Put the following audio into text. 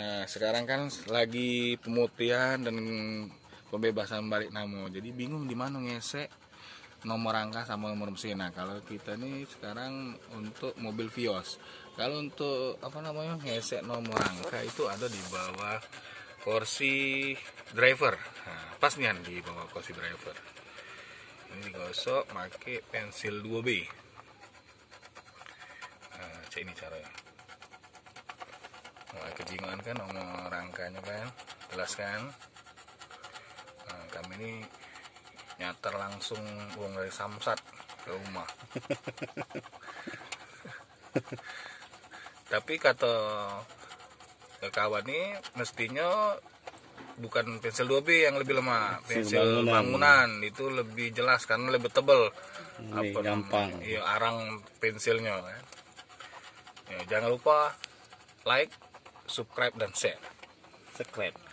Nah, sekarang kan lagi pemutihan dan pembebasan balik namo. Jadi bingung di mana ngesek nomor rangka sama nomor mesin. Nah, kalau kita nih sekarang untuk mobil Vios. Kalau untuk apa namanya ngesek nomor rangka itu ada di bawah kursi driver. Nah, pas nih di bawah kursi driver. Ini digosok pakai pensil 2B. Nah, cek ini caranya. Kejingan kan nomor rangkanya kan, jelas kan? Nah, kami ini nyater langsung uang dari Samsat ke rumah. Tapi kata kawan ini mestinya bukan pensil 2B yang lebih lemah, pensil bangunan. bangunan. itu lebih jelas karena lebih tebal. Namanya? gampang. Iya, arang pensilnya kan. Ya, jangan lupa like, subscribe dan share. Sekret.